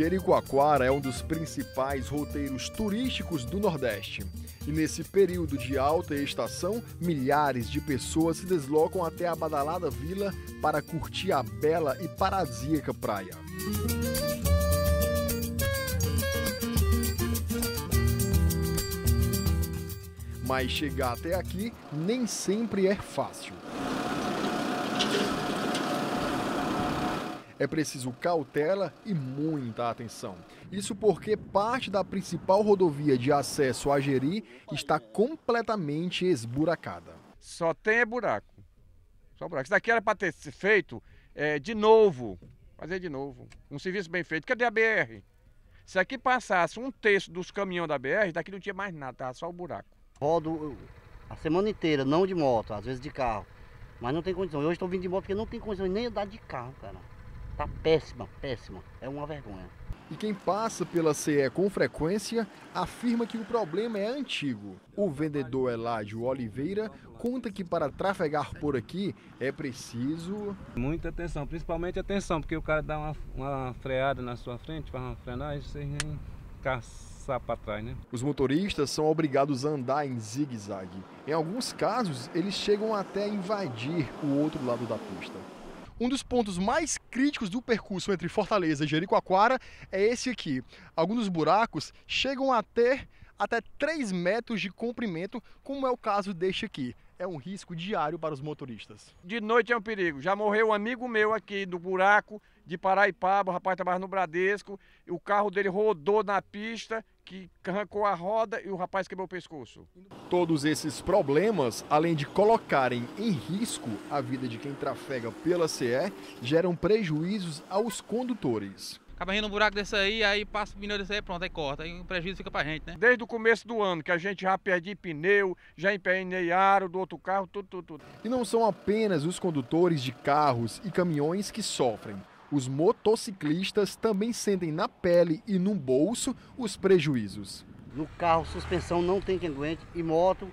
Jericoacoara é um dos principais roteiros turísticos do Nordeste. E nesse período de alta estação, milhares de pessoas se deslocam até a badalada vila para curtir a bela e paradisíaca praia. Mas chegar até aqui nem sempre é fácil. É preciso cautela e muita atenção. Isso porque parte da principal rodovia de acesso a Jeri está completamente esburacada. Só tem é buraco. Só buraco. Isso daqui era para ter feito é, de novo. Fazer de novo. Um serviço bem feito. Cadê a BR? Se aqui passasse um terço dos caminhões da BR, daqui não tinha mais nada, tava só o buraco. Rodo a semana inteira, não de moto, às vezes de carro. Mas não tem condição. Hoje estou vindo de moto porque não tem condição nem andar de carro, cara. Tá péssima, péssima. É uma vergonha. E quem passa pela CE com frequência afirma que o problema é antigo. O vendedor Eládio Oliveira conta que para trafegar por aqui é preciso. Muita atenção, principalmente atenção, porque o cara dá uma, uma freada na sua frente, faz uma frenagem, você nem caçar para trás, né? Os motoristas são obrigados a andar em zigue-zague. Em alguns casos, eles chegam até a invadir o outro lado da pista. Um dos pontos mais críticos do percurso entre Fortaleza e Jericoacoara é esse aqui. Alguns dos buracos chegam a ter até 3 metros de comprimento, como é o caso deste aqui. É um risco diário para os motoristas. De noite é um perigo. Já morreu um amigo meu aqui do buraco de Paraipaba, o rapaz trabalha no Bradesco, o carro dele rodou na pista que arrancou a roda e o rapaz quebrou o pescoço. Todos esses problemas, além de colocarem em risco a vida de quem trafega pela CE, geram prejuízos aos condutores. Acaba rindo um buraco desse aí, aí passa o pneu desse aí, pronto, aí corta. Aí o prejuízo fica pra gente, né? Desde o começo do ano, que a gente já perde pneu, já empenhei aro do outro carro, tudo, tudo, tudo. E não são apenas os condutores de carros e caminhões que sofrem os motociclistas também sentem na pele e no bolso os prejuízos. No carro, suspensão não tem quem aguente e moto,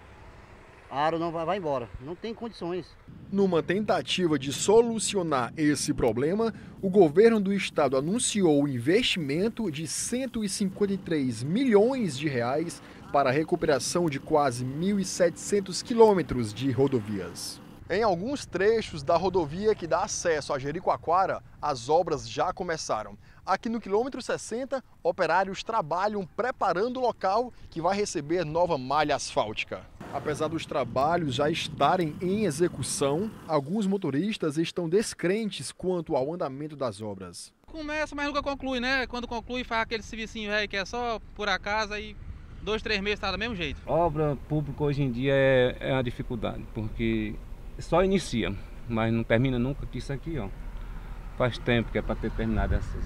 aro não vai, vai embora. Não tem condições. Numa tentativa de solucionar esse problema, o governo do estado anunciou o investimento de 153 milhões de reais para a recuperação de quase 1.700 quilômetros de rodovias. Em alguns trechos da rodovia que dá acesso a Jericoacoara, as obras já começaram. Aqui no quilômetro 60, operários trabalham preparando o local que vai receber nova malha asfáltica. Apesar dos trabalhos já estarem em execução, alguns motoristas estão descrentes quanto ao andamento das obras. Começa, mas nunca conclui, né? Quando conclui, faz aquele serviço velho que é só por acaso e dois, três meses está do mesmo jeito. Obra pública hoje em dia é, é uma dificuldade, porque só inicia, mas não termina nunca isso aqui, ó. Faz tempo que é para ter terminado essas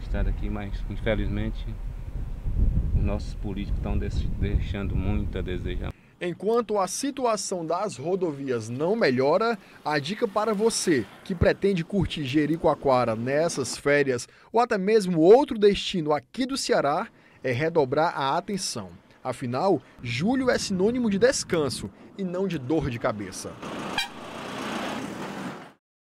estradas aqui, mas infelizmente os nossos políticos estão deixando muito a desejar. Enquanto a situação das rodovias não melhora, a dica para você que pretende curtir Jericoacoara nessas férias ou até mesmo outro destino aqui do Ceará é redobrar a atenção. Afinal, julho é sinônimo de descanso e não de dor de cabeça.